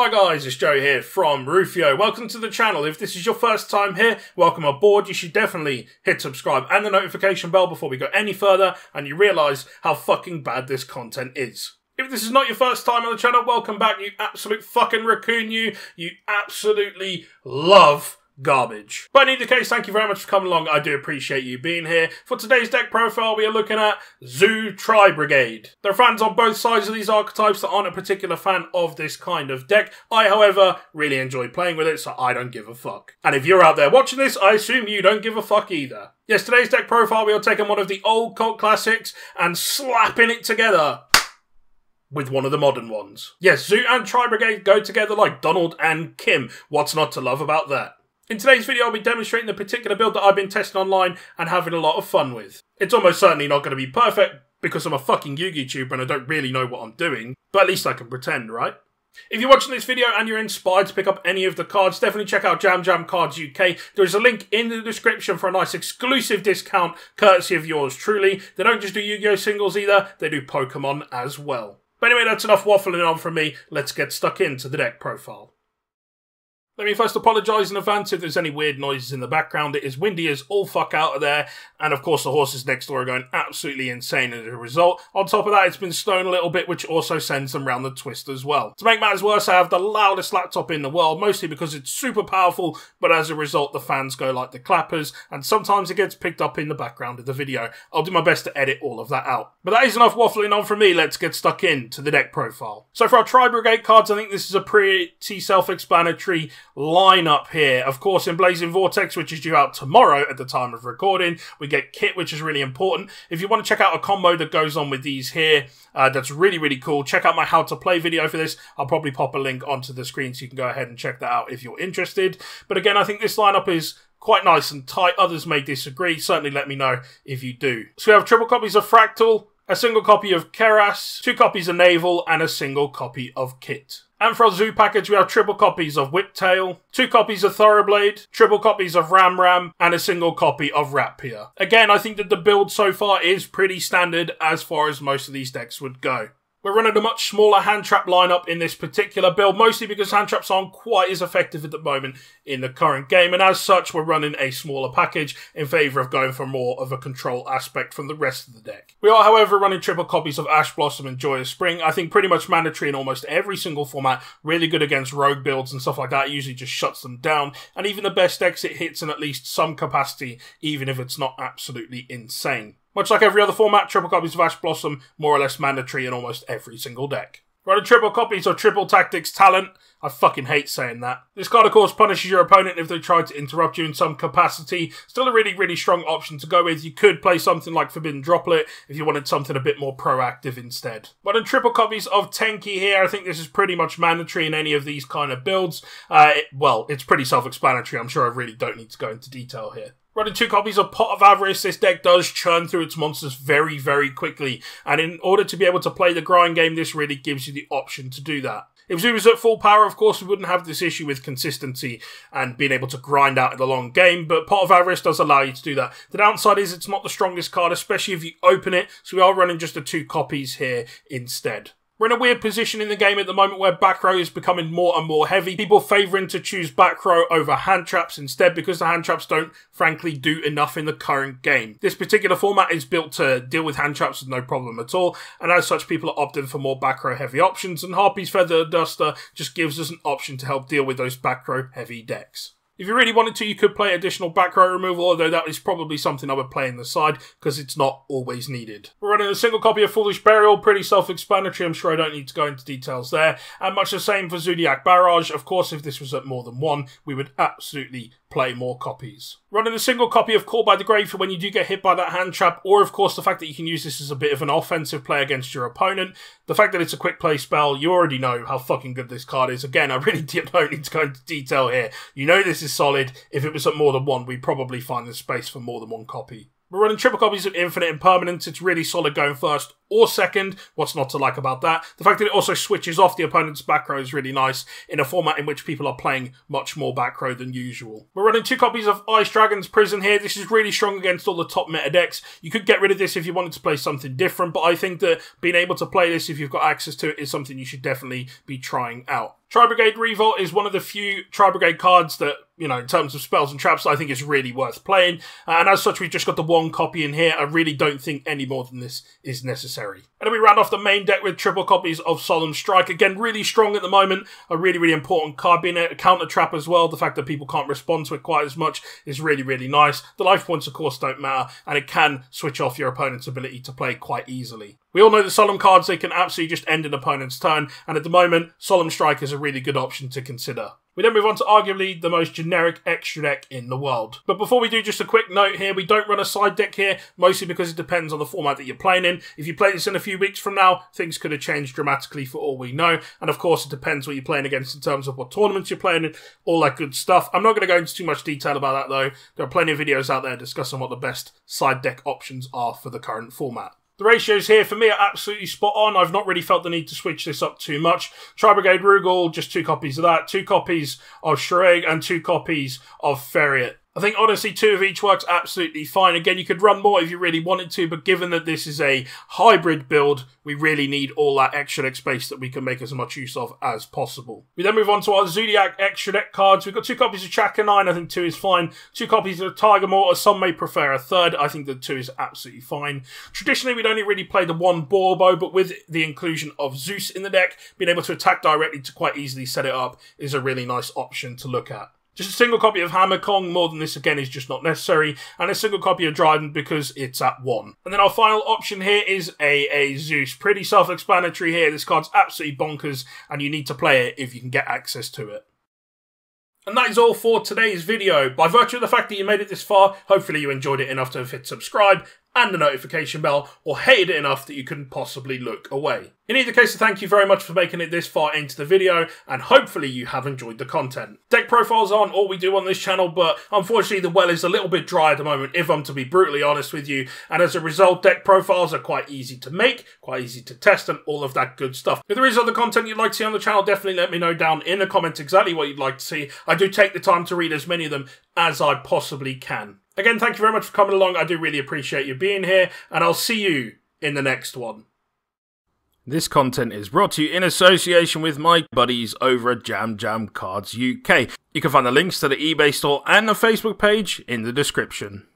Hi guys, it's Joe here from Ru-Fi-Oh. Welcome to the channel. If this is your first time here, welcome aboard. You should definitely hit subscribe and the notification bell before we go any further and you realise how fucking bad this content is. If this is not your first time on the channel, welcome back, you absolute fucking raccoon, you. You absolutely love garbage. But in either case, thank you very much for coming along. I do appreciate you being here. For today's deck profile, we are looking at Zoo Tri Brigade. There are fans on both sides of these archetypes that aren't a particular fan of this kind of deck. I, however, really enjoy playing with it, so I don't give a fuck. And if you're out there watching this, I assume you don't give a fuck either. Yes, today's deck profile, we are taking one of the old cult classics and slapping it together with one of the modern ones. Yes, Zoo and Tri Brigade go together like Donald and Kim. What's not to love about that? In today's video, I'll be demonstrating the particular build that I've been testing online and having a lot of fun with. It's almost certainly not going to be perfect because I'm a fucking Yu-Gi tuber and I don't really know what I'm doing, but at least I can pretend, right? If you're watching this video and you're inspired to pick up any of the cards, definitely check out Jam Jam Cards UK. There is a link in the description for a nice exclusive discount, courtesy of yours truly. They don't just do Yu-Gi-Oh! singles either, they do Pokemon as well. But anyway, that's enough waffling on from me. Let's get stuck into the deck profile. Let me first apologise in advance if there's any weird noises in the background. It is windy as all fuck out of there, and of course the horses next door are going absolutely insane as a result. On top of that, it's been snowing a little bit, which also sends them round the twist as well. To make matters worse, I have the loudest laptop in the world, mostly because it's super powerful, but as a result the fans go like the clappers, and sometimes it gets picked up in the background of the video. I'll do my best to edit all of that out. But that is enough waffling on from me, let's get stuck into the deck profile. So for our Tri Brigade cards, I think this is a pretty self-explanatory lineup here. Of course, in Blazing Vortex, which is due out tomorrow at the time of recording, we get Kit, which is really important. If you want to check out a combo that goes on with these here, uh, that's really, really cool. Check out my how to play video for this. I'll probably pop a link onto the screen so you can go ahead and check that out if you're interested. But again, I think this lineup is quite nice and tight. Others may disagree. Certainly let me know if you do. So we have triple copies of Fraktall, a single copy of Kerass, two copies of Nervall, and a single copy of Kit. And for our zoo package, we have triple copies of Whiptail, two copies of Thoroughblade, triple copies of Ram Ram, and a single copy of Ratpier. Again, I think that the build so far is pretty standard as far as most of these decks would go. We're running a much smaller hand trap lineup in this particular build, mostly because hand traps aren't quite as effective at the moment in the current game, and as such, we're running a smaller package in favour of going for more of a control aspect from the rest of the deck. We are, however, running triple copies of Ash Blossom and Joyous Spring. I think pretty much mandatory in almost every single format, really good against rogue builds and stuff like that, it usually just shuts them down, and even the best decks it hits in at least some capacity, even if it's not absolutely insane. Much like every other format, triple copies of Ash Blossom more or less mandatory in almost every single deck. Running triple copies of Triple Tactics Talent. I fucking hate saying that. This card, of course, punishes your opponent if they try to interrupt you in some capacity. Still a really, really strong option to go with. You could play something like Forbidden Droplet if you wanted something a bit more proactive instead. Running triple copies of Tenki here, I think this is pretty much mandatory in any of these kind of builds. Uh, it, well, it's pretty self-explanatory. I'm sure I really don't need to go into detail here. Running two copies of Pot of Avarice, this deck does churn through its monsters very, very quickly. And in order to be able to play the grind game, this really gives you the option to do that. If Zoo was at full power, of course, we wouldn't have this issue with consistency and being able to grind out in the long game, but Pot of Avarice does allow you to do that. The downside is it's not the strongest card, especially if you open it, so we are running just the two copies here instead. We're in a weird position in the game at the moment where back row is becoming more and more heavy. People favouring to choose back row over hand traps instead because the hand traps don't, frankly, do enough in the current game. This particular format is built to deal with hand traps with no problem at all, and as such, people are opting for more back row heavy options, and Harpie's Feather Duster just gives us an option to help deal with those back row heavy decks. If you really wanted to, you could play additional back row removal, although that is probably something I would play in the side, because it's not always needed. We're running a single copy of Foolish Burial, pretty self-explanatory, I'm sure I don't need to go into details there. And much the same for Zoodiac Barrage, of course if this was at more than one, we would absolutely play more copies. Running a single copy of Called by the Grave for when you do get hit by that hand trap, or of course the fact that you can use this as a bit of an offensive play against your opponent. The fact that it's a quick play spell, you already know how fucking good this card is. Again, I really don't need to go into detail here. You know this is solid. If it was at more than one, we'd probably find the space for more than one copy. We're running triple copies of Infinite and Impermanence. It's really solid going first or second. What's not to like about that? The fact that it also switches off the opponent's back row is really nice in a format in which people are playing much more back row than usual. We're running two copies of Ice Dragon's Prison here. This is really strong against all the top meta decks. You could get rid of this if you wanted to play something different, but I think that being able to play this if you've got access to it is something you should definitely be trying out. Tri Brigade Revolt is one of the few Tri Brigade cards that, you know, in terms of spells and traps, I think it's really worth playing. Uh, and as such, we've just got the one copy in here. I really don't think any more than this is necessary. And then we round off the main deck with triple copies of Solemn Strike. Again, really strong at the moment. A really, really important card being a counter trap as well. The fact that people can't respond to it quite as much is really, really nice. The life points, of course, don't matter. And it can switch off your opponent's ability to play quite easily. We all know the Solemn cards, they can absolutely just end an opponent's turn, and at the moment, Solemn Strike is a really good option to consider. We then move on to arguably the most generic extra deck in the world. But before we do, just a quick note here, we don't run a side deck here, mostly because it depends on the format that you're playing in. If you play this in a few weeks from now, things could have changed dramatically for all we know. And of course, it depends what you're playing against in terms of what tournaments you're playing in, all that good stuff. I'm not going to go into too much detail about that though. There are plenty of videos out there discussing what the best side deck options are for the current format. The ratios here for me are absolutely spot on. I've not really felt the need to switch this up too much. Tri Brigade Rugal, just two copies of that, two copies of Shuraig, and two copies of Ferrijit. I think honestly, two of each works absolutely fine. Again, you could run more if you really wanted to, but given that this is a hybrid build, we really need all that extra deck space that we can make as much use of as possible. We then move on to our Zoodiac extra deck cards. We've got two copies of Chakanine, I think two is fine. Two copies of Tiger Mortar, some may prefer a third. I think the two is absolutely fine. Traditionally, we'd only really play the one Boarbow, but with the inclusion of Zeus in the deck, being able to attack directly to quite easily set it up is a really nice option to look at. Just a single copy of Hammer Kong, more than this again is just not necessary, and a single copy of Drident because it's at one. And then our final option here is a, a Zeus. Pretty self-explanatory here. This card's absolutely bonkers, and you need to play it if you can get access to it. And that is all for today's video. By virtue of the fact that you made it this far, hopefully you enjoyed it enough to hit subscribe and the notification bell, or hated it enough that you couldn't possibly look away. In either case, thank you very much for making it this far into the video, and hopefully you have enjoyed the content. Deck profiles aren't all we do on this channel, but unfortunately the well is a little bit dry at the moment, if I'm to be brutally honest with you, and as a result, deck profiles are quite easy to make, quite easy to test, and all of that good stuff. If there is other content you'd like to see on the channel, definitely let me know down in the comments exactly what you'd like to see. I do take the time to read as many of them as I possibly can. Again, thank you very much for coming along. I do really appreciate you being here, and I'll see you in the next one. This content is brought to you in association with my buddies over at Jam Jam Cards UK. You can find the links to the eBay store and the Facebook page in the description.